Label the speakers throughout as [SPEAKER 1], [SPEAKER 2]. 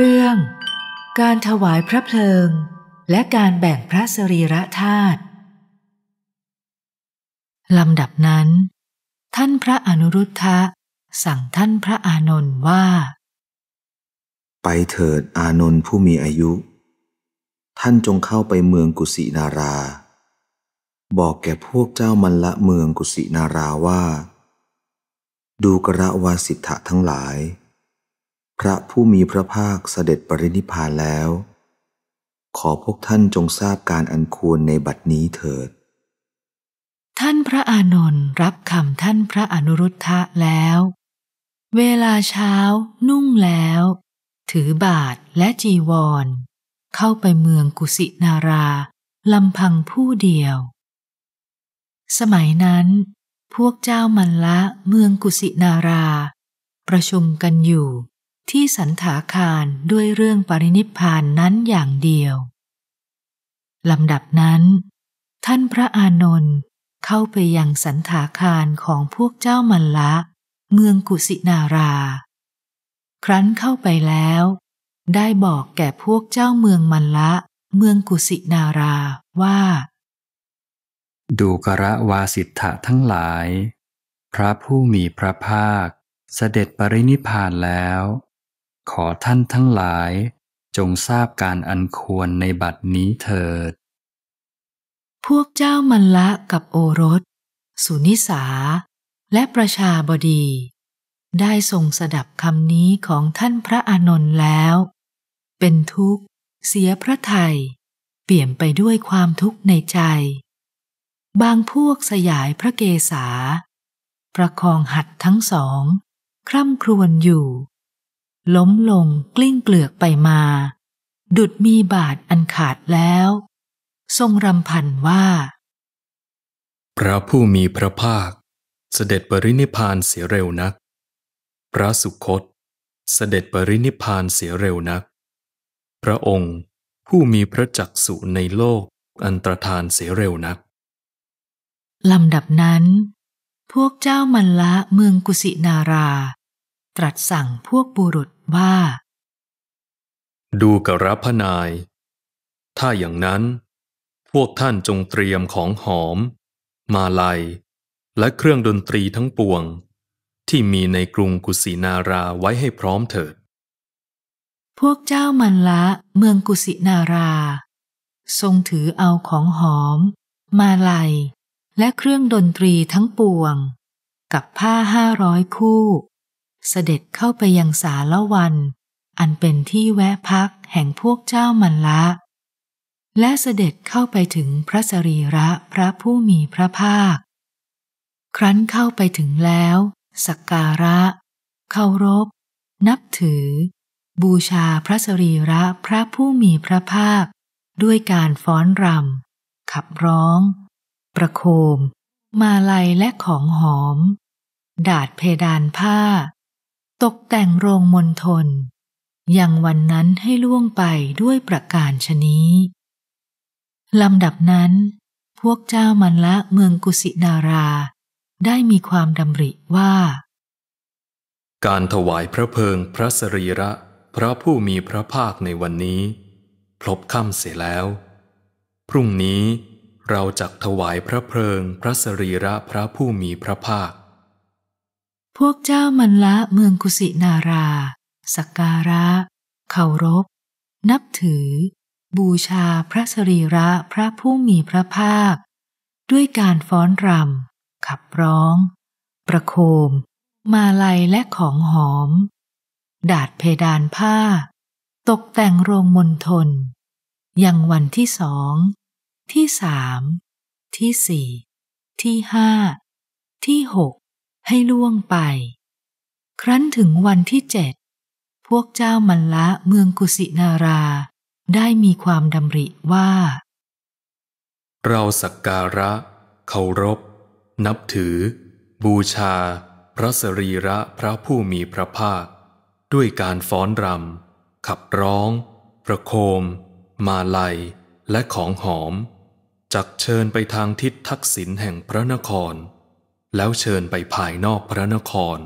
[SPEAKER 1] เรื่อง การถวายพระเพลิง และการแบ่งพระสรีระธาตุลำดับนั้น ท่านพระอนุรุทธะ สั่งท่านพระอานนท์ว่า
[SPEAKER 2] ไปเถิดอานนท์ผู้มีอายุ ท่านจงเข้าไปเมืองกุสินารา บอกแก่พวกเจ้ามันละเมืองกุสินาราว่า ดูกระวาสิทธะทั้งหลาย พระผู้มีพระภาคเสด็จปรินิพพานแล้ว ขอพวกท่านจงทราบการอันควรในบัดนี้เถิด
[SPEAKER 1] ท่านพระอานนท์รับคำท่านพระอนุรุทธะแล้ว เวลาเช้า นุ่งแล้ว ถือบาทและจีวร เข้าไปเมืองกุสินาราลำพังผู้เดียว สมัยนั้น พวกเจ้ามันละเมืองกุสินารา ประชุมกันอยู่ ที่สันถาคารด้วยเรื่องปรินิพพานนั้นอย่างเดียวลำดับนั้น ท่านพระอานนท์เข้าไปยังสันถาคารของพวกเจ้ามันละ เมืองกุสินารา ครั้นเข้าไปแล้ว ได้บอกแก่พวกเจ้าเมืองมันละ เมืองกุสินาราว่า
[SPEAKER 3] ดูกระวาสิทธะทั้งหลาย พระผู้มีพระภาคเสด็จปรินิพานแล้ว ขอท่านทั้งหลาย จงทราบการอันควรในบัดนี้เถิด
[SPEAKER 1] พวกเจ้ามันละกับโอรส สุนิสา และประชาบดี ได้ทรงสดับคำนี้ของท่านพระอานนท์แล้ว เป็นทุกข์ เสียพระไทย เปลี่ยมไปด้วยความทุกข์ในใจ บางพวกสยายพระเกศาประคองหัดทั้งสอง คร่ำครวญอยู่ ล้มลงกลิ้งเกลือกไปมา ดุดมีบาดอันขาดแล้ว ทรงรำพันว่า
[SPEAKER 4] พระผู้มีพระภาค เสด็จปรินิพพานเสียเร็วนัก พระสุคต เสด็จปรินิพพานเสียเร็วนัก พระองค์ผู้มีพระจักสุในโลกอันตรธานเสียเร็วนัก
[SPEAKER 1] ลำดับนั้น พวกเจ้ามันละเมืองกุสินารา ตรัสสั่งพวกบุรุษ ว่า
[SPEAKER 4] ดูกระพนาย ถ้าอย่างนั้น พวกท่านจงเตรียมของหอม มาลัย และเครื่องดนตรีทั้งปวง ที่มีในกรุงกุสินาราไว้ให้พร้อมเถิด
[SPEAKER 1] พวกเจ้ามันละเมืองกุสินารา ทรงถือเอาของหอม มาลัย และเครื่องดนตรีทั้งปวง กับผ้าห้าร้อยคู่ เสด็จเข้าไปยังสาละวัน อันเป็นที่แวะพักแห่งพวกเจ้ามันละ และเสด็จเข้าไปถึงพระสรีระพระผู้มีพระภาค ครั้นเข้าไปถึงแล้ว สักการะ เคารพ นับถือ บูชาพระสรีระพระผู้มีพระภาค ด้วยการฟ้อนรำขับร้อง ประโคม มาลัยและของหอมดาดเพดานผ้า ตกแต่งโรงมณฑลยังวันนั้นให้ล่วงไปด้วยประการชนี้ลำดับนั้น พวกเจ้ามันละเมืองกุสินารา ได้มีความดำริว่า
[SPEAKER 4] การถวายพระเพลิงพระสรีระพระผู้มีพระภาคในวันนี้ พลบค่ำเสียแล้ว พรุ่งนี้เราจักถวายพระเพลิงพระสรีระพระผู้มีพระภาค
[SPEAKER 1] พวกเจ้ามันละเมืองกุสินารา สักการะ เคารพ นับถือ บูชาพระสรีระพระผู้มีพระภาค ด้วยการฟ้อนรำ ขับร้อง ประโคม มาลัยและของหอม ดาดเพดานผ้า ตกแต่งโรงมณฑลยังวันที่สอง ที่สาม ที่สี่ ที่ห้า ที่หก ให้ล่วงไป ครั้นถึงวันที่เจ็ดพวกเจ้ามันละเมืองกุสินารา ได้มีความดำริว่า
[SPEAKER 4] เราสักการะ เคารพ นับถือ บูชา พระสรีระพระผู้มีพระภาค ด้วยการฟ้อนรำขับร้อง ประโคม มาลัย และของหอม จักเชิญไปทางทิศทักษิณแห่งพระนคร แล้วเชิญไปภายนอกพระนคร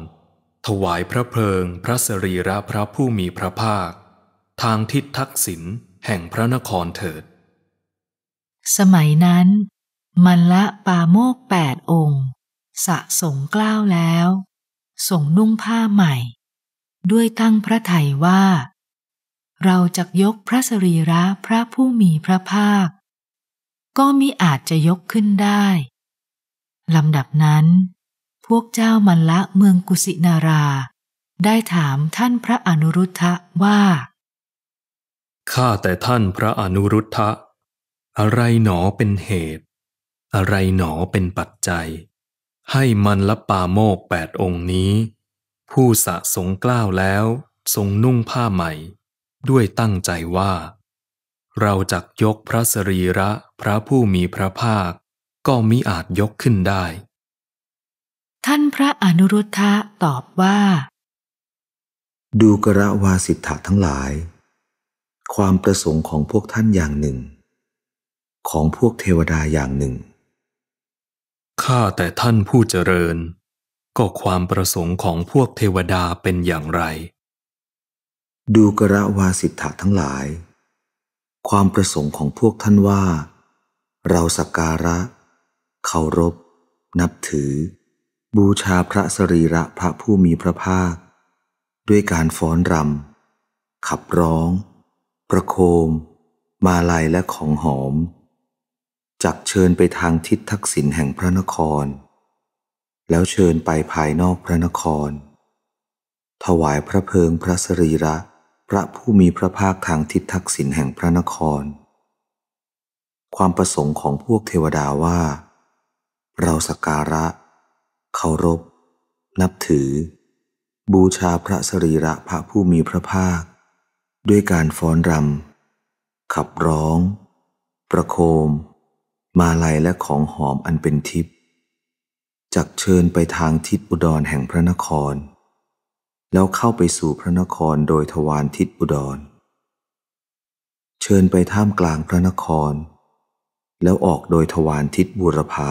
[SPEAKER 4] ถวายพระเพลิงพระสรีระพระผู้มีพระภาค ทางทิศทักษิณแห่งพระนครเถิด
[SPEAKER 1] สมัยนั้น มันละปาโมกแปดองค์ สะสงกล้าวแล้วส่งนุ่งผ้าใหม่ ด้วยตั้งพระไถยว่า เราจะยกพระสรีระพระผู้มีพระภาค ก็มิอาจจะยกขึ้นได้ ลำดับนั้น พวกเจ้ามันละเมืองกุสินารา ได้ถามท่านพระอนุรุทธะว่า
[SPEAKER 4] ข้าแต่ท่านพระอนุรุทธะ อะไรหนอเป็นเหตุ อะไรหนอเป็นปัจจัย ให้มันละปาโมกแปดองค์นี้ ผู้สะสงกล้าวแล้วทรงนุ่งผ้าใหม่ ด้วยตั้งใจว่า เราจักยกพระสรีระพระผู้มีพระภาค ก็มิอาจยกขึ้นได้
[SPEAKER 1] ท่านพระอนุรุทธะตอบว่า
[SPEAKER 2] ดูกระวาสิทธะทั้งหลาย ความประสงค์ของพวกท่านอย่างหนึ่ง ของพวกเทวดาอย่างหนึ่ง
[SPEAKER 4] ข้าแต่ท่านผู้เจริญ ก็ความประสงค์ของพวกเทวดาเป็นอย่างไร
[SPEAKER 2] ดูกระวาสิทธะทั้งหลาย ความประสงค์ของพวกท่านว่า เราสักการะ เคารพ นับถือ บูชาพระสรีระพระผู้มีพระภาค ด้วยการฟ้อนรำ ขับร้อง ประโคม มาลัยและของหอม จักเชิญไปทางทิศทักษิณแห่งพระนคร แล้วเชิญไปภายนอกพระนคร ถวายพระเพลิงพระสรีระพระผู้มีพระภาคทางทิศทักษิณแห่งพระนคร ความประสงค์ของพวกเทวดาว่า เราสักการะ เคารพ นับถือ บูชาพระสรีระพระผู้มีพระภาค ด้วยการฟ้อนรำ ขับร้อง ประโคม มาลัยและของหอมอันเป็นทิพย์จักเชิญไปทางทิศอุดรแห่งพระนคร แล้วเข้าไปสู่พระนครโดยทวารทิศอุดร เชิญไปท่ามกลางพระนคร แล้วออกโดยทวารทิศบุรพา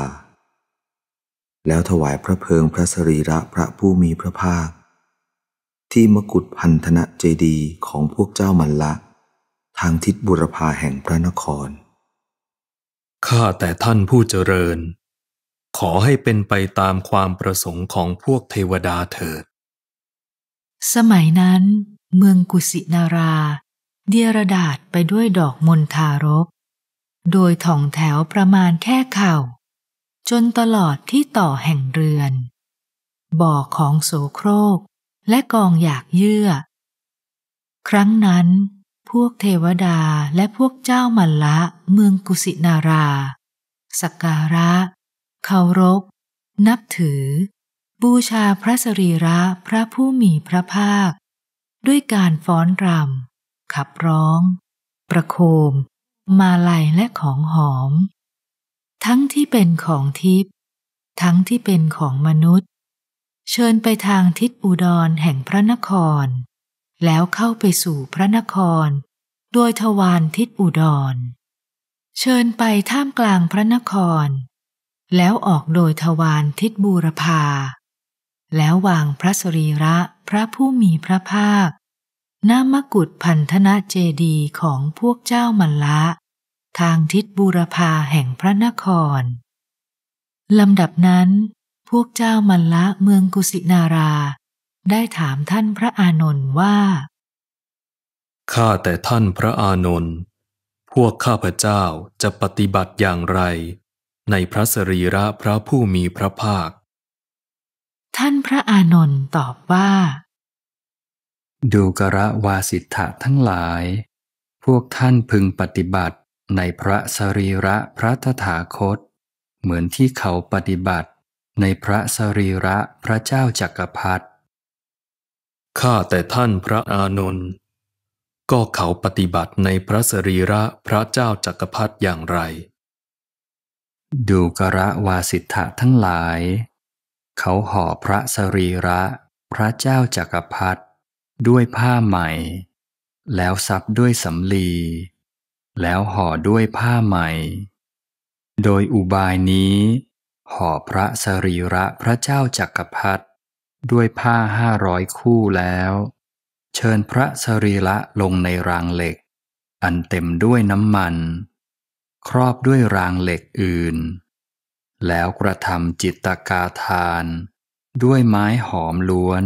[SPEAKER 2] แล้วถวายพระเพลิงพระสรีระพระผู้มีพระภาค ที่มกุฏพันธนะเจดีย์ของพวกเจ้ามันละ ทางทิศบุรพาแห่งพระนคร
[SPEAKER 4] ข้าแต่ท่านผู้เจริญ ขอให้เป็นไปตามความประสงค์ของพวกเทวดาเถิด
[SPEAKER 1] สมัยนั้น เมืองกุสินารา เดียรดาษไปด้วยดอกมณฑารก โดยถ่องแถวประมาณแค่เข่า จนตลอดที่ต่อแห่งเรือน บ่อของโสโครกและกองอยากเยื่อ ครั้งนั้น พวกเทวดาและพวกเจ้ามัลละเมืองกุสินารา สักการะ เคารพ นับถือ บูชาพระสรีระพระผู้มีพระภาค ด้วยการฟ้อนรำขับร้อง ประโคม มาลัยและของหอม ทั้งที่เป็นของทิพย์ทั้งที่เป็นของมนุษย์ เชิญไปทางทิศอุดรแห่งพระนคร แล้วเข้าไปสู่พระนคร โดยทวารทิศอุดร เชิญไปท่ามกลางพระนคร แล้วออกโดยทวารทิศบูรพาแล้ววางพระสรีระพระผู้มีพระภาคณมกุฏพันธนะเจดีย์ของพวกเจ้ามันละ ทางทิศบูรพาแห่งพระนคร ลำดับนั้น พวกเจ้ามันละเมืองกุสินารา ได้ถามท่านพระอานนท์ว่า
[SPEAKER 4] ข้าแต่ท่านพระอานนท์ พวกข้าพเจ้าจะปฏิบัติอย่างไร ในพระสรีระพระผู้มีพระภาค
[SPEAKER 1] ท่านพระอานนท์ตอบว่า
[SPEAKER 3] ดูกระวาสิทธะทั้งหลาย พวกท่านพึงปฏิบัติ ในพระสรีระพระตถาคต เหมือนที่เขาปฏิบัติ ในพระสรีระพระเจ้าจักรพรรดิ
[SPEAKER 4] ข้าแต่ท่านพระอานนท์ก็เขาปฏิบัติในพระสรีระพระเจ้าจักรพรรดิอย่างไร
[SPEAKER 3] ดูกระวาสิทธะทั้งหลาย เขาห่อพระสรีระพระเจ้าจักรพรรดิด้วยผ้าใหม่ แล้วซับด้วยสำลี แล้วห่อด้วยผ้าใหม่ โดยอุบายนี้ห่อพระสรีระพระเจ้าจักรพรรดิด้วยผ้าห้าร้อยคู่แล้ว เชิญพระสรีระลงในรางเหล็ก อันเต็มด้วยน้ำมัน ครอบด้วยรางเหล็กอื่น แล้วกระทำจิตตกาทาน ด้วยไม้หอมล้วน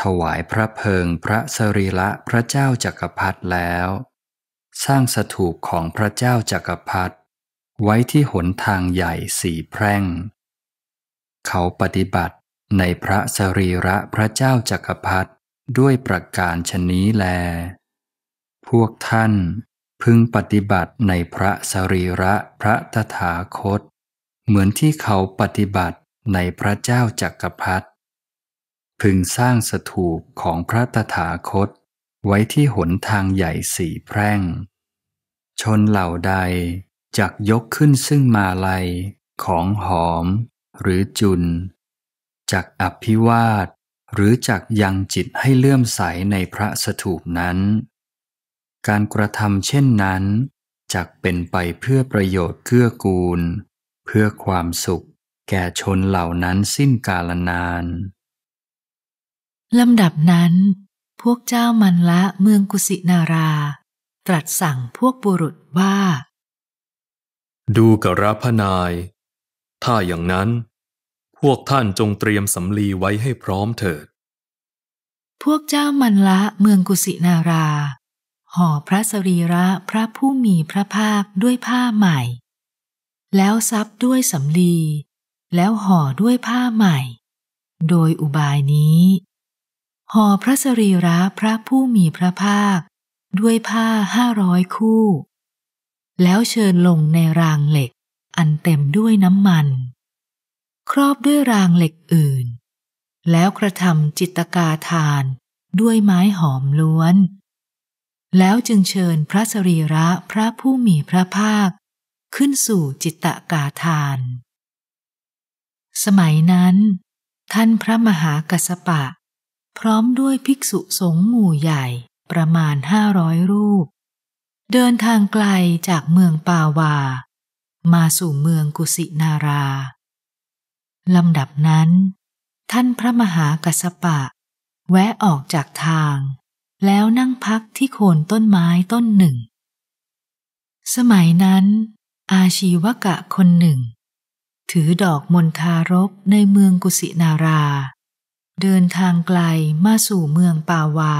[SPEAKER 3] ถวายพระเพิงพระสรีระพระเจ้าจักรพรรดิแล้ว สร้างสถูปของพระเจ้าจักรพรรดิไว้ที่หนทางใหญ่สี่แพร่ง เขาปฏิบัติในพระสรีระพระเจ้าจักรพรรดิด้วยประการชนี้แล พวกท่านพึงปฏิบัติในพระสรีระพระตถาคต เหมือนที่เขาปฏิบัติในพระเจ้าจักรพรรดิพึงสร้างสถูปของพระตถาคต ไว้ที่หนทางใหญ่สี่แพร่ง ชนเหล่าใดจักยกขึ้นซึ่งมาลัย ของหอม หรือจุนจักอภิวาท หรือจักยังจิตให้เลื่อมใสในพระสถูปนั้น การกระทำเช่นนั้นจักเป็นไปเพื่อประโยชน์เกื้อกูล เพื่อความสุข แก่ชนเหล่านั้นสิ้นกาลนาน
[SPEAKER 1] ลำดับนั้น พวกเจ้ามันละเมืองกุสินารา ตรัสสั่งพวกบุรุษว่า
[SPEAKER 4] ดูกระพนาย ถ้าอย่างนั้น พวกท่านจงเตรียมสำลีไว้ให้พร้อมเถิด
[SPEAKER 1] พวกเจ้ามันละเมืองกุสินารา ห่อพระสรีระพระผู้มีพระภาคด้วยผ้าใหม่ แล้วซับด้วยสำลี แล้วห่อด้วยผ้าใหม่ โดยอุบายนี้ ห่อพระสรีระพระผู้มีพระภาค ด้วยผ้าห้าร้อยคู่ แล้วเชิญลงในรางเหล็ก อันเต็มด้วยน้ำมัน ครอบด้วยรางเหล็กอื่น แล้วกระทำจิตกาทานด้วยไม้หอมล้วน แล้วจึงเชิญพระสรีระพระผู้มีพระภาค ขึ้นสู่จิตตกาทาน สมัยนั้น ท่านพระมหากัสสปะ พร้อมด้วยภิกษุสงฆ์หมู่ใหญ่ประมาณห้าร้อยรูป เดินทางไกลจากเมืองปาวา มาสู่เมืองกุสินาราลำดับนั้น ท่านพระมหากัสปะ แวะออกจากทาง แล้วนั่งพักที่โคนต้นไม้ต้นหนึ่ง สมัยนั้น อาชีวกะคนหนึ่ง ถือดอกมณฑารบในเมืองกุสินารา เดินทางไกลมาสู่เมืองปาวา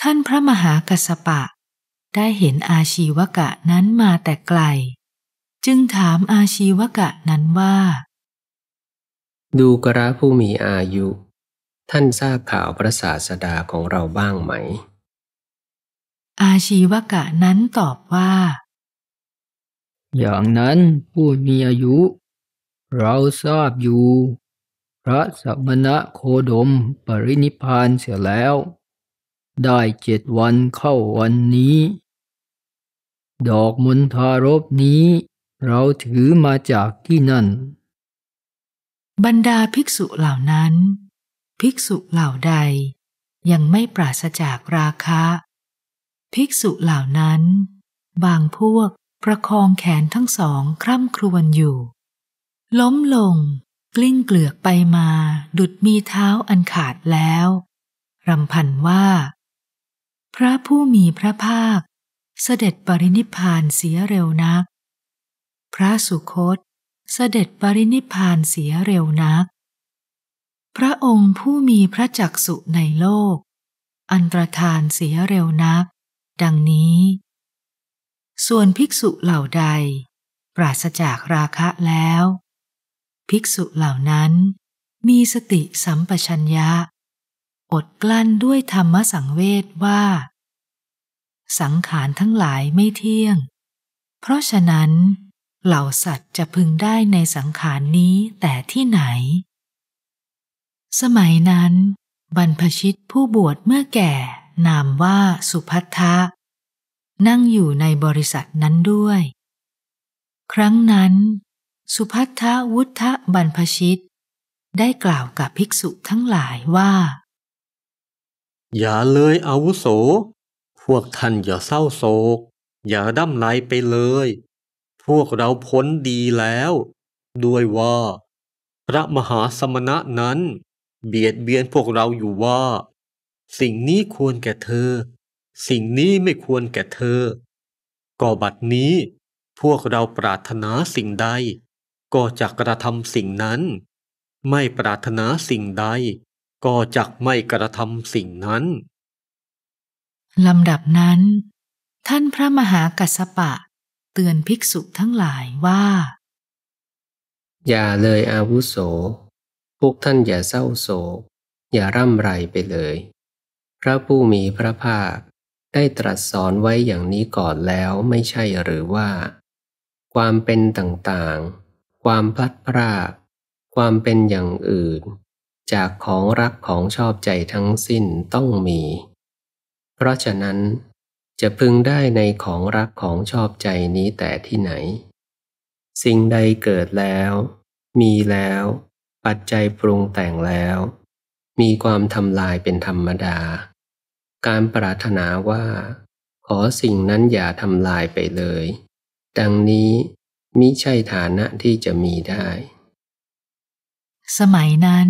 [SPEAKER 1] ท่านพระมหากัสสปะ ได้เห็นอาชีวกะนั้นมาแต่ไกล จึงถามอาชีวกะนั้นว่า
[SPEAKER 5] ดูกระผู้มีอายุ ท่านทราบข่าวพระศาสดาของเราบ้างไหม
[SPEAKER 1] อาชีวกะนั้นตอบว่า
[SPEAKER 6] อย่างนั้นผู้มีอายุ เราทราบอยู่พ ระสัมณะโคดมปรินิพพานเสียแล้ว ได้เจ็ดวันเข้าวันนี้ ดอกมณฑารบนี้ เราถือมาจากที่นั่น
[SPEAKER 1] บรรดาภิกษุเหล่านั้น ภิกษุเหล่าใดยังไม่ปราศจากราคะ ภิกษุเหล่านั้น บางพวกประคองแขนทั้งสองคร่ำครวญอยู่ ล้มลง กลิ้งเกลือกไปมา ดุดมีเท้าอันขาดแล้วรำพันว่า พระผู้มีพระภาค เสด็จปรินิพานเสียเร็วนัก พระสุคต เสด็จปรินิพานเสียเร็วนัก พระองค์ผู้มีพระจักสุในโลก อันตรธานเสียเร็วนัก ดังนี้ ส่วนภิกษุเหล่าใด ปราศจากราคะแล้ว ภิกษุเหล่านั้นมีสติสัมปชัญญะ อดกลั้นด้วยธรรมสังเวชว่า สังขารทั้งหลายไม่เที่ยง เพราะฉะนั้นเหล่าสัตว์จะพึงได้ในสังขารนี้แต่ที่ไหน สมัยนั้น บรรพชิตผู้บวชเมื่อแก่นามว่าสุพัทธะ นั่งอยู่ในบริษัทนั้นด้วย ครั้งนั้น สุพัทธวุฒะบรรพชิต ได้กล่าวกับภิกษุทั้งหลายว่า
[SPEAKER 7] อย่าเลยอาวุโส พวกท่านอย่าเศร้าโศก อย่าดั้มไลไปเลย พวกเราพ้นดีแล้ว ด้วยว่า พระมหาสมณะนั้น เบียดเบียนพวกเราอยู่ว่า สิ่งนี้ควรแก่เธอ สิ่งนี้ไม่ควรแก่เธอ ก็บัดนี้พวกเราปรารถนาสิ่งใด ก็จะกระทำสิ่งนั้น ไม่ปรารถนาสิ่งใด ก็จักไม่กระทำสิ่งนั้น
[SPEAKER 1] ลำดับนั้น ท่านพระมหากัสสปะ เตือนภิกษุทั้งหลายว่า
[SPEAKER 5] อย่าเลยอาวุโส พวกท่านอย่าเศร้าโศก อย่าร่ำไรไปเลย พระผู้มีพระภาคได้ตรัสสอนไว้อย่างนี้ก่อนแล้วไม่ใช่หรือว่า ความเป็นต่างๆ ความพลัดพราก ความเป็นอย่างอื่น จากของรักของชอบใจทั้งสิ้นต้องมี เพราะฉะนั้น จะพึงได้ในของรักของชอบใจนี้แต่ที่ไหน สิ่งใดเกิดแล้ว มีแล้ว ปัจจัยปรุงแต่งแล้ว มีความทำลายเป็นธรรมดา การปรารถนาว่า ขอสิ่งนั้นอย่าทำลายไปเลย ดังนี้ มิใช่ฐานะที่จะมีได้
[SPEAKER 1] สมัยนั้น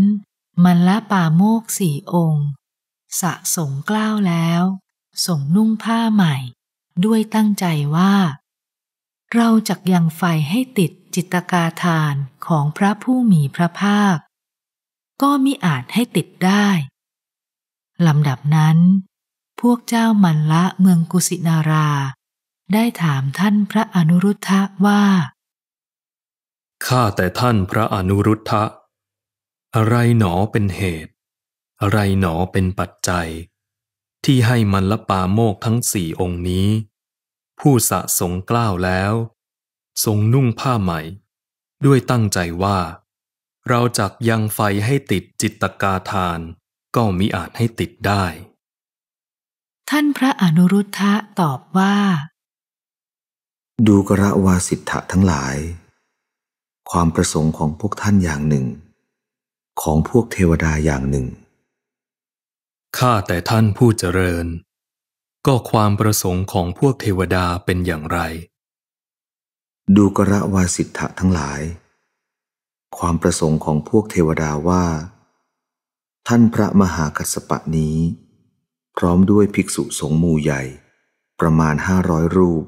[SPEAKER 1] มันละป่าโมกสี่องค์ สะสมกล้าวแล้วส่งนุ่งผ้าใหม่ ด้วยตั้งใจว่า เราจักยังไฟให้ติดจิตกาทานของพระผู้มีพระภาค ก็มิอาจให้ติดได้ลำดับนั้น พวกเจ้ามันละเมืองกุสินารา ได้ถามท่านพระอนุรุทธะว่า
[SPEAKER 4] ข้าแต่ท่านพระอนุรุทธะ อะไรหนอเป็นเหตุ อะไรหนอเป็นปัจจัย ที่ให้มันละปาโมกทั้งสี่องค์นี้ ผู้สะสงกล้าวแล้ว ทรงนุ่งผ้าใหม่ ด้วยตั้งใจว่า เราจักยังไฟให้ติดจิตตกาทาน ก็มิอาจให้ติดได้
[SPEAKER 1] ท่านพระอนุรุทธะตอบว่า
[SPEAKER 2] ดูกระวาสิทธะทั้งหลาย ความประสงค์ของพวกท่านอย่างหนึ่ง ของพวกเทวดาอย่างหนึ่ง
[SPEAKER 4] ข้าแต่ท่านผู้เจริญ ก็ความประสงค์ของพวกเทวดาเป็นอย่างไร
[SPEAKER 2] ดูกระวาสิทธะทั้งหลาย ความประสงค์ของพวกเทวดาว่า ท่านพระมหากัสสปะนี้ พร้อมด้วยภิกษุสงฆ์หมู่ใหญ่ ประมาณห้าร้อยรูป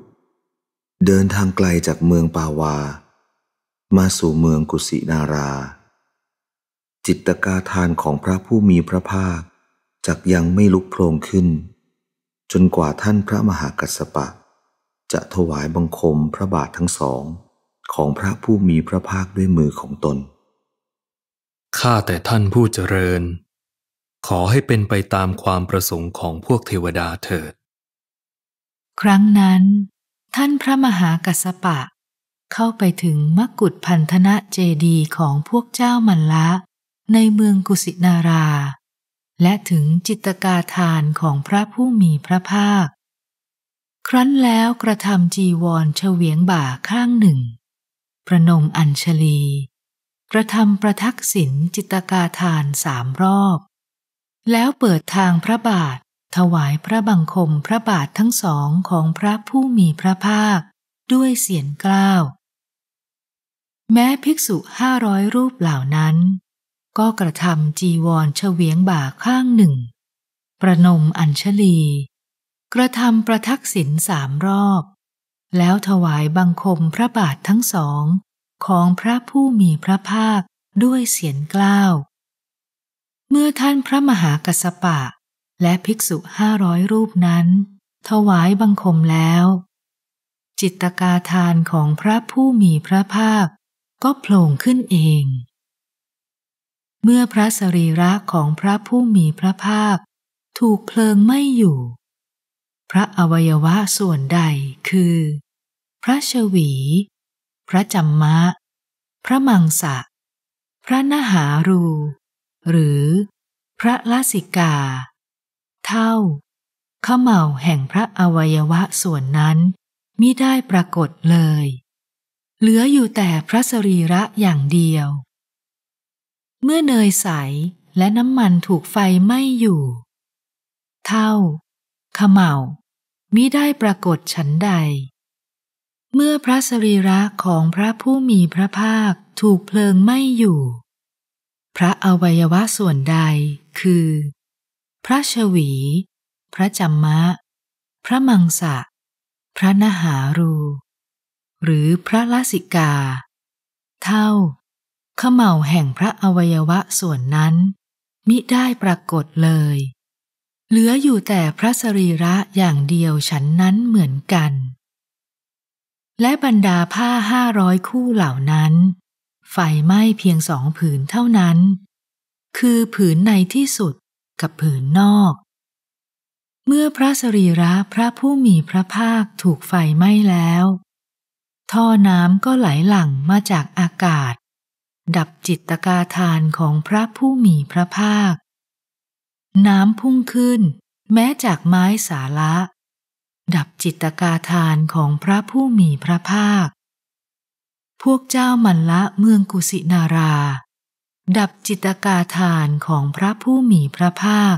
[SPEAKER 2] เดินทางไกลจากเมืองปาวา มาสู่เมืองกุสินารา จิตกาทานของพระผู้มีพระภาคจักยังไม่ลุกโพลงขึ้น จนกว่าท่านพระมหากัสสปะ จะถวายบังคมพระบาททั้งสอง ของพระผู้มีพระภาคด้วยมือของตน
[SPEAKER 4] ข้าแต่ท่านผู้เจริญ ขอให้เป็นไปตามความประสงค์ของพวกเทวดาเถิด
[SPEAKER 1] ครั้งนั้น ท่านพระมหากัสสปะ เข้าไปถึงมกุฏพันธนะเจดีของพวกเจ้ามันละ ในเมืองกุสินารา และถึงจิตกาทานของพระผู้มีพระภาค ครั้นแล้วกระทำจีวรเฉวียงบ่าข้างหนึ่ง ประนมอัญชลี กระทำประทักษิณจิตกาทานสามรอบ แล้วเปิดทางพระบาท ถวายพระบังคมพระบาททั้งสองของพระผู้มีพระภาค ด้วยเสียงกล้าว แม้ภิกษุห้าร้อยรูปเหล่านั้น ก็กระทำจีวรเฉวียงบ่าข้างหนึ่ง ประนมอัญชลี กระทำประทักษิณสามรอบ แล้วถวายบังคมพระบาททั้งสองของพระผู้มีพระภาคด้วยเสียงกล้าว เมื่อท่านพระมหากัสสปะ และภิกษุห้าร้อยรูปนั้น ถวายบังคมแล้ว จิตกาทานของพระผู้มีพระภาค ก็โผล่ขึ้นเอง เมื่อพระสรีระของพระผู้มีพระภาค ถูกเพลิงไม้อยู่ พระอวัยวะส่วนใดคือ พระชวี พระจัมมะ พระมังสะ พระนหารู หรือ พระลาสิกา เท่าขมเหาแห่งพระอวัยวะส่วนนั้นมิได้ปรากฏเลย เหลืออยู่แต่พระสรีระอย่างเดียว เมื่อเนยใสและน้ำมันถูกไฟไหม้อยู่ เท่าขมเหามิได้ปรากฏฉันใด เมื่อพระสรีระของพระผู้มีพระภาคถูกเพลิงไหม้อยู่ พระอวัยวะส่วนใดคือ พระชวี พระจัมมะ พระมังสะ พระนหารู หรือพระลาสิกา เท่าขมเหาแห่งพระอวัยวะส่วนนั้น มิได้ปรากฏเลย เหลืออยู่แต่พระสรีระอย่างเดียวฉันนั้นเหมือนกัน และบรรดาผ้าห้าร้อยคู่เหล่านั้น ไฟไหม้เพียงสองผืนเท่านั้น คือผืนในที่สุด กับผืนนอก เมื่อพระสรีระพระผู้มีพระภาคถูกไฟไหม้แล้ว ท่อน้ำก็ไหลหลั่งมาจากอากาศ ดับจิตตกาทานของพระผู้มีพระภาค น้ำพุ่งขึ้น แม้จากไม้สาระดับจิตตกาทานของพระผู้มีพระภาค พวกเจ้ามันละเมืองกุสินารา ดับจิตกาทานของพระผู้มีพระภาค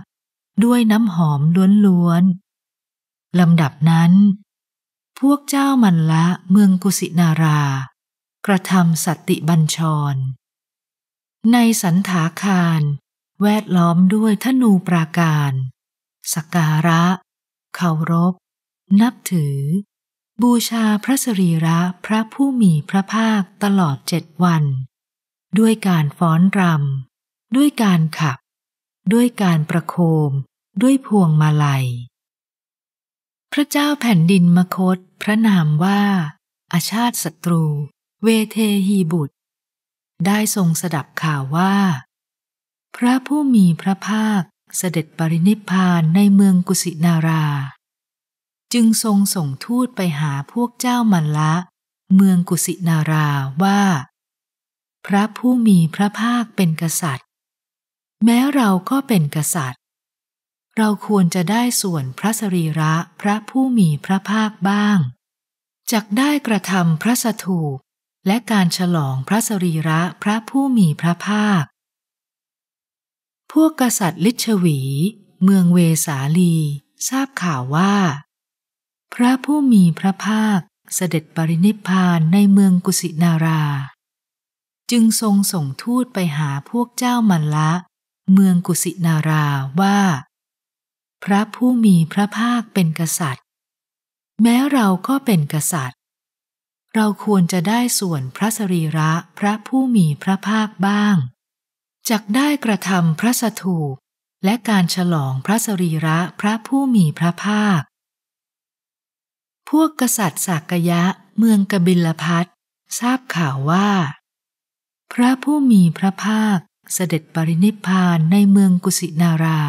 [SPEAKER 1] ด้วยน้ำหอมล้วนๆลำดับนั้น พวกเจ้ามันละเมืองกุสินารา กระทำสัตติบัญชร ในสันถาคารแวดล้อมด้วยธนูปราการ สกการะ เคารพ นับถือ บูชาพระสรีระพระผู้มีพระภาคตลอดเจ็ดวัน ด้วยการฟ้อนรำ ด้วยการขับ ด้วยการประโคม ด้วยพวงมาลัย พระเจ้าแผ่นดินมคต พระนามว่า อาชาติศัตรู เวเทฮีบุตร ได้ทรงสดับข่าวว่า พระผู้มีพระภาคเสด็จปรินิพพานในเมืองกุสินารา จึงทรงส่งทูตไปหาพวกเจ้ามันละ เมืองกุสินาราว่า พระผู้มีพระภาคเป็นกษัตริย์ แม้เราก็เป็นกษัตริย์ เราควรจะได้ส่วนพระสรีระพระผู้มีพระภาคบ้างจักได้กระทำพระสถูปและการฉลองพระสรีระพระผู้มีพระภาค พวกกษัตริย์ลิชวี เมืองเวสาลี ทราบข่าวว่า พระผู้มีพระภาคเสด็จปรินิพพานในเมืองกุสินารา จึงทรงส่งทูตไปหาพวกเจ้ามันละ เมืองกุสินาราว่า พระผู้มีพระภาคเป็นกษัตริย์ แม้เราก็เป็นกษัตริย์ เราควรจะได้ส่วนพระสรีระพระผู้มีพระภาคบ้างจักได้กระทำพระสถูปและการฉลองพระสรีระพระผู้มีพระภาค พวกกษัตริย์สักยะเมืองกบิลพัททราบข่าวว่า พระผู้มีพระภาคเสด็จปรินิพพานในเมืองกุสินารา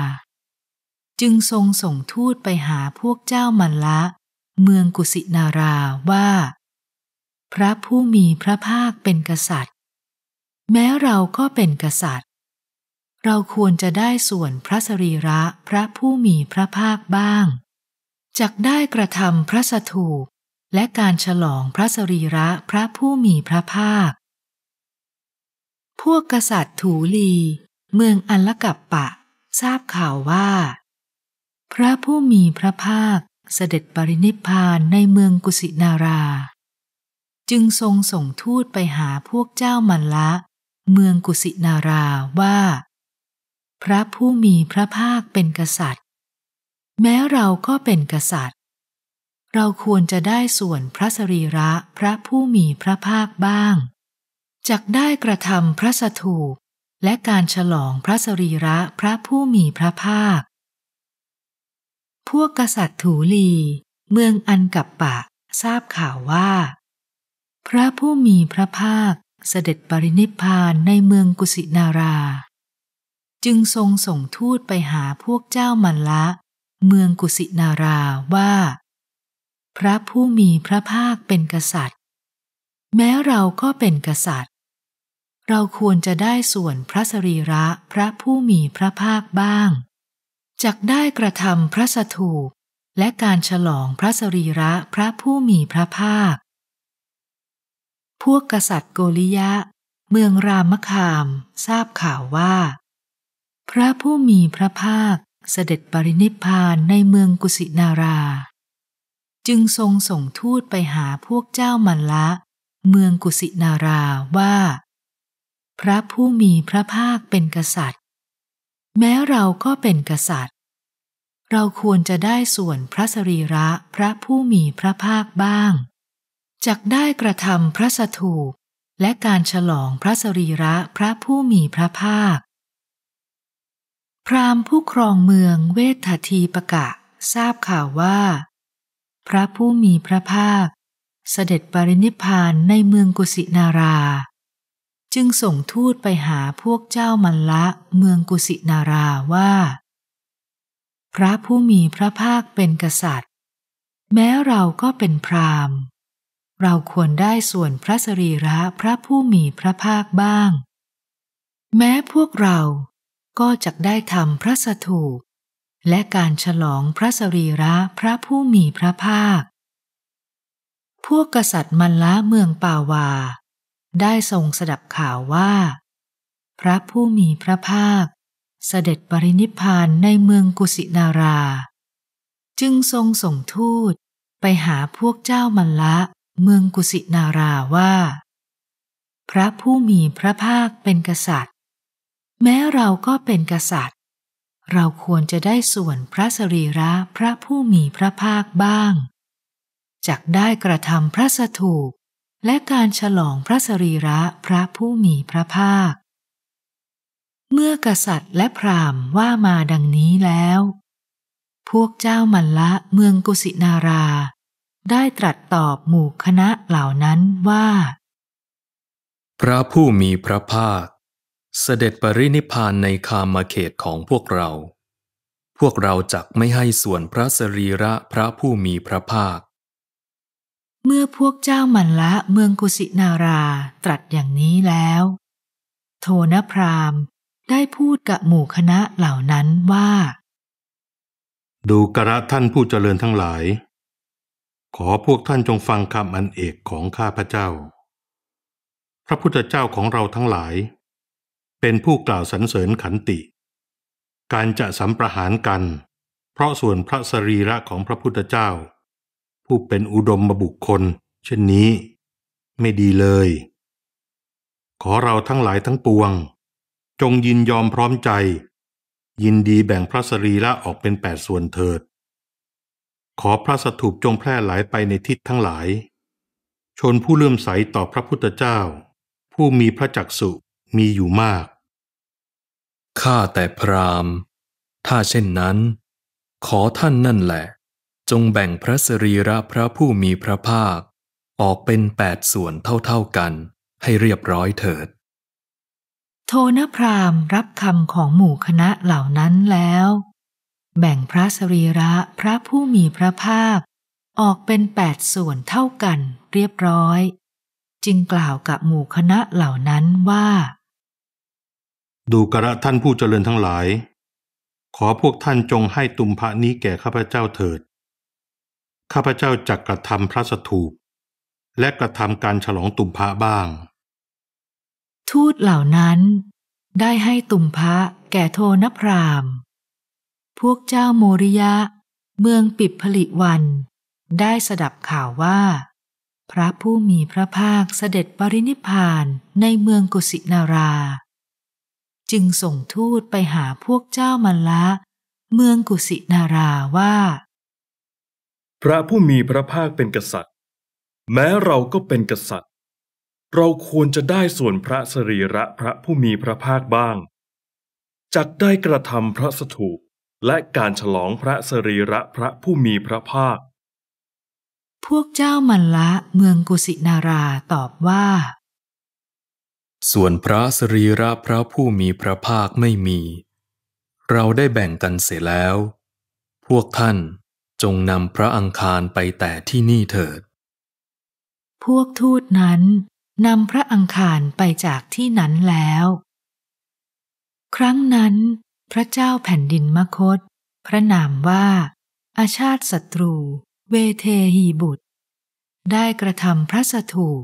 [SPEAKER 1] จึงทรงส่งทูตไปหาพวกเจ้ามันละ เมืองกุสินาราว่า พระผู้มีพระภาคเป็นกษัตริย์ แม้เราก็เป็นกษัตริย์ เราควรจะได้ส่วนพระสรีระพระผู้มีพระภาคบ้างจักได้กระทำพระสถูปและการฉลองพระสรีระพระผู้มีพระภาค พวกกษัตริย์ถูลี เมืองอันลกับปะ ทราบข่าวว่า พระผู้มีพระภาคเสด็จปรินิพพานในเมืองกุสินารา จึงทรงส่งทูตไปหาพวกเจ้ามันละ เมืองกุสินาราว่า พระผู้มีพระภาคเป็นกษัตริย์ แม้เราก็เป็นกษัตริย์ เราควรจะได้ส่วนพระสรีระพระผู้มีพระภาคบ้าง จักได้กระทำพระสถูปและการฉลองพระสรีระพระผู้มีพระภาค พวกกษัตริย์ถูลี เมืองอันกับปะ ทราบข่าวว่า พระผู้มีพระภาคเสด็จปรินิพพานในเมืองกุสินารา จึงทรงส่งทูตไปหาพวกเจ้ามันละ เมืองกุสินาราว่า พระผู้มีพระภาคเป็นกษัตริย์ แม้เราก็เป็นกษัตริย์ เราควรจะได้ส่วนพระสรีระพระผู้มีพระภาคบ้างจักได้กระทำพระสถูปและการฉลองพระสรีระพระผู้มีพระภาค พวกกษัตริย์โกริยะ เมืองรามคาม ทราบข่าวว่า พระผู้มีพระภาคเสด็จปรินิพพานในเมืองกุสินารา จึงทรงส่งทูตไปหาพวกเจ้ามันละ เมืองกุสินาราว่า พระผู้มีพระภาคเป็นกษัตริย์ แม้เราก็เป็นกษัตริย์ เราควรจะได้ส่วนพระสรีระพระผู้มีพระภาคบ้างจักได้กระทำพระสถูปและการฉลองพระสรีระพระผู้มีพระภาค พราหมณ์ผู้ครองเมืองเวททีปะกะทราบข่าวว่า พระผู้มีพระภาค เสด็จปรินิพานในเมืองกุสินารา จึงส่งทูตไปหาพวกเจ้ามัลละเมืองกุสินาราว่า พระผู้มีพระภาคเป็นกษัตริย์ แม้เราก็เป็นพราหมณ์ เราควรได้ส่วนพระสรีระพระผู้มีพระภาคบ้าง แม้พวกเราก็จะได้ทำพระสถูปและการฉลองพระสรีระพระผู้มีพระภาค พวกกษัตริย์มันละเมืองป่าวา ได้ทรงสดับข่าวว่า พระผู้มีพระภาค เสด็จปรินิพานในเมืองกุสินารา จึงทรงส่งทูตไปหาพวกเจ้ามันละเมืองกุสินาราว่า พระผู้มีพระภาคเป็นกษัตริย์ แม้เราก็เป็นกษัตริย์ เราควรจะได้ส่วนพระสรีระพระผู้มีพระภาคบ้าง จักได้กระทำพระสถูป และการฉลองพระสรีระพระผู้มีพระภาค เมื่อกษัตริย์และพราหมณ์ว่ามาดังนี้แล้ว พวกเจ้ามันละเมืองกุสินารา ได้ตรัสตอบหมู่คณะเหล่านั้นว่า
[SPEAKER 4] พระผู้มีพระภาค เสด็จปรินิพานในคามเขตของพวกเรา พวกเราจักไม่ให้ส่วนพระสรีระพระผู้มีพระภาค
[SPEAKER 1] เมื่อพวกเจ้ามันละเมืองกุสินาราตรัสอย่างนี้แล้ว โทนพรามได้พูดกับหมู่คณะเหล่านั้นว่า
[SPEAKER 8] ดูกระท่านผู้เจริญทั้งหลาย ขอพวกท่านจงฟังคำอันเอกของข้าพเจ้า พระพุทธเจ้าของเราทั้งหลาย เป็นผู้กล่าวสรรเสริญขันติ การจะสัมประหารกัน เพราะส่วนพระสรีระของพระพุทธเจ้า ผู้เป็นอุดมบุคคล เช่นนี้ ไม่ดีเลย ขอเราทั้งหลายทั้งปวง จงยินยอมพร้อมใจ ยินดีแบ่งพระสรีระออกเป็นแปดส่วนเถิด ขอพระสถูปจงแพร่หลายไปในทิศทั้งหลาย ชนผู้เลื่อมใสต่อพระพุทธเจ้า ผู้มีพระจักสุมีอยู่มาก
[SPEAKER 4] ข้าแต่พรามถ้าเช่นนั้น ขอท่านนั่นแหละ จงแบ่งพระสรีระพระผู้มีพระภาค ออกเป็นแปดส่วนเท่าๆกัน ให้เรียบร้อยเถิด
[SPEAKER 1] โทนพรามรับคำของหมู่คณะเหล่านั้นแล้ว แบ่งพระสรีระพระผู้มีพระภาค ออกเป็นแปดส่วนเท่ากันเรียบร้อย จึงกล่าวกับหมู่คณะเหล่านั้นว่า
[SPEAKER 8] ดูกระท่านผู้เจริญทั้งหลายขอพวกท่านจงให้ตุมพะนี้แก่ข้าพเจ้าเถิด ข้าพเจ้าจักกระทำพระสถูป และกระทำการฉลองตุมพะบ้าง
[SPEAKER 1] ทูตเหล่านั้น ได้ให้ตุมพะแก่โทนพรามพวกเจ้าโมริยะ เมืองปิดผลิวัน ได้สดับข่าวว่า พระผู้มีพระภาคเสด็จปรินิพานในเมืองกุสินารา จึงส่งทูตไปหาพวกเจ้ามัลละ เมืองกุสินาราว่า
[SPEAKER 9] พระผู้มีพระภาคเป็นกษัตริย์ แม้เราก็เป็นกษัตริย์ เราควรจะได้ส่วนพระสรีระพระผู้มีพระภาคบ้าง จักได้กระทำพระสถูปและการฉลองพระสรีระพระผู้มีพระภาค
[SPEAKER 1] พวกเจ้ามัลละเมืองกุสินาราตอบว่า
[SPEAKER 4] ส่วนพระสรีระพระผู้มีพระภาคไม่มี เราได้แบ่งกันเสร็จแล้ว พวกท่าน จงนำพระอังคารไปแต่ที่นี่เถิด
[SPEAKER 1] พวกทูตนั้นนำพระอังคารไปจากที่นั้นแล้ว ครั้งนั้น พระเจ้าแผ่นดินมคต พระนามว่า อาชาติศัตรู เวเทหีบุตร ได้กระทำพระสถูป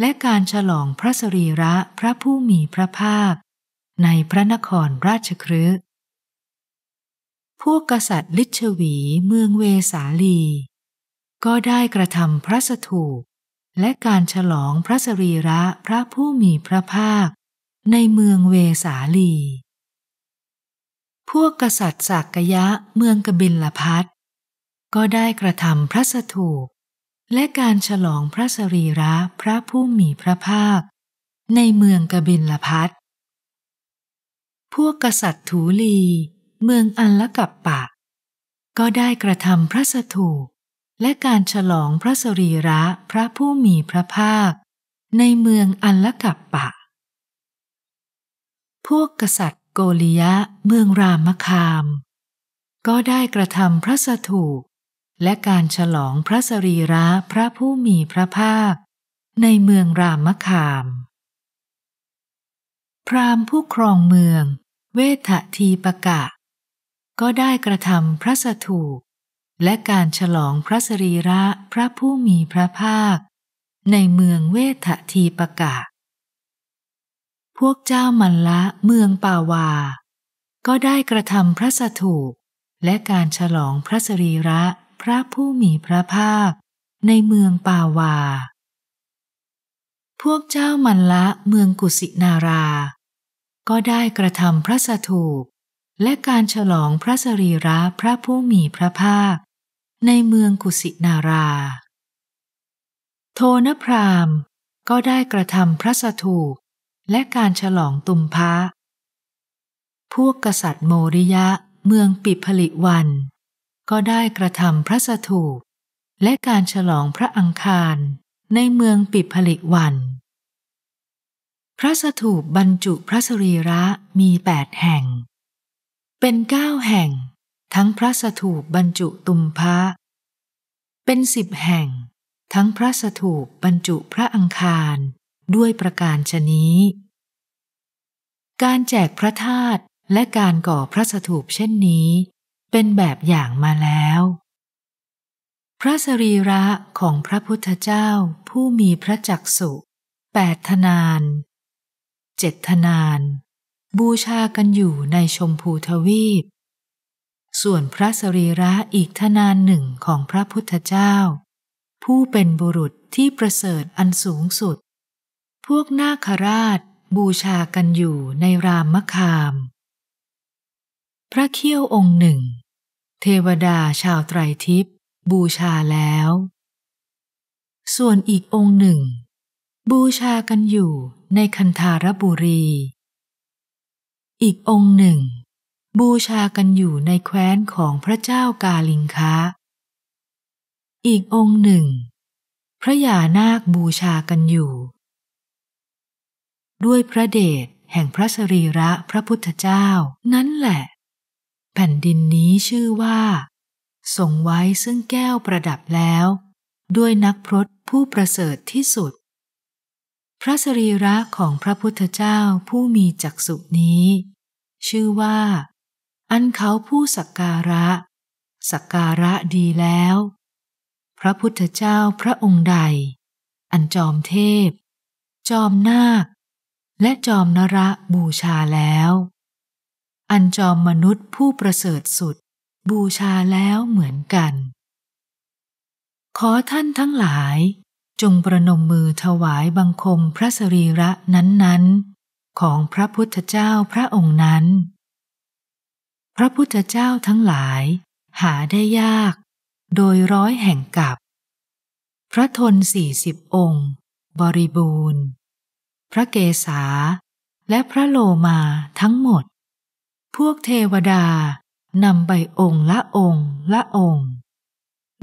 [SPEAKER 1] และการฉลองพระสรีระพระผู้มีพระภาค ในพระนครราชครื พวกกษัตริย์ลิชวีเมืองเวสาลี ก็ได้กระทำพระสถูปและการฉลองพระสรีระพระผู้มีพระภาค ในเมืองเวสาลี พวกกษัตริย์สากยะเมืองกบิลลพัทก็ได้กระทำพระสถูปและการฉลองพระสรีระพระผู้มีพระภาค ในเมืองกบิลพัทพวกกษัตริย์ถูลี เมืองอันละกับปะ ก็ได้กระทำพระสถูปและการฉลองพระสรีระพระผู้มีพระภาค ในเมืองอันละกับปะ พวกกษัตริย์โกริยะเมืองรามคาม ก็ได้กระทำพระสถูปและการฉลองพระสรีระพระผู้มีพระภาค ในเมืองรามคาม พราหมณ์ผู้ครองเมือง เวททีปกะ ก็ได้กระทำพระสถูปและการฉลองพระสรีระพระผู้มีพระภาค ในเมืองเวททีปกะ พวกเจ้ามันละเมืองปาวา ก็ได้กระทำพระสถูปและการฉลองพระสรีระพระผู้มีพระภาค ในเมืองปาวา พวกเจ้ามันละเมืองกุสินารา ก็ได้กระทำพระสถูป และการฉลองพระสรีระพระผู้มีพระภาค ในเมืองกุสินารา โทนพรามก็ได้กระทำพระสถูปและการฉลองตุมพะ พวกกษัตริย์โมริยะเมืองปิผลิวัน ก็ได้กระทำพระสถูปและการฉลองพระอังคารในเมืองปิผลิวัน พระสถูปบรรจุพระสรีระมีแปดแห่ง เป็นเก้าแห่ง ทั้งพระสถูปบรรจุตุมพะ เป็นสิบแห่ง ทั้งพระสถูปบรรจุพระอังคารด้วยประการชนี้ การแจกพระธาตุและการก่อพระสถูปเช่นนี้ เป็นแบบอย่างมาแล้ว พระสรีระของพระพุทธเจ้าผู้มีพระจักสุแปดทนานเจ็ดทนาน บูชากันอยู่ในชมพูทวีป ส่วนพระสรีระอีกทนานหนึ่งของพระพุทธเจ้า ผู้เป็นบุรุษที่ประเสริฐอันสูงสุด พวกนาคราชบูชากันอยู่ในรามมคาม พระเขี้ยวองค์หนึ่ง เทวดาชาวไตรทิพย์บูชาแล้ว ส่วนอีกองค์หนึ่ง บูชากันอยู่ในคันธารบุรี อีกองค์หนึ่ง บูชากันอยู่ในแคว้นของพระเจ้ากาลิงคะ อีกองค์หนึ่ง พระยานาคบูชากันอยู่ ด้วยพระเดชแห่งพระสรีระพระพุทธเจ้า นั่นแหละ แผ่นดินนี้ชื่อว่าทรงไว้ซึ่งแก้วประดับแล้ว ด้วยนักพรตผู้ประเสริฐที่สุด พระสรีระของพระพุทธเจ้าผู้มีจักษุนี้ ชื่อว่า อันเขาผู้สักการะ สักการะดีแล้ว พระพุทธเจ้าพระองค์ใด อันจอมเทพ จอมนาค และจอมนระบูชาแล้ว อันจอมมนุษย์ผู้ประเสริฐสุด บูชาแล้วเหมือนกัน ขอท่านทั้งหลาย จงประนมมือถวายบังคมพระสรีระนั้นๆ ของพระพุทธเจ้าพระองค์นั้น พระพุทธเจ้าทั้งหลาย หาได้ยาก โดยร้อยแห่งกับ พระทนสี่สิบองค์ บริบูรณ์ พระเกศาและพระโลมาทั้งหมด พวกเทวดานำไปองค์ละองค์ละองค์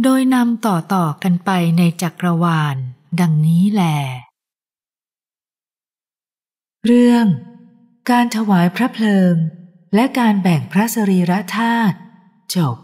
[SPEAKER 1] โดยนำต่อต่อกันไปในจักรวาล ดังนี้แหลเรื่อง การถวายพระเพลิง และการแบ่งพระสรีระธาตุจบ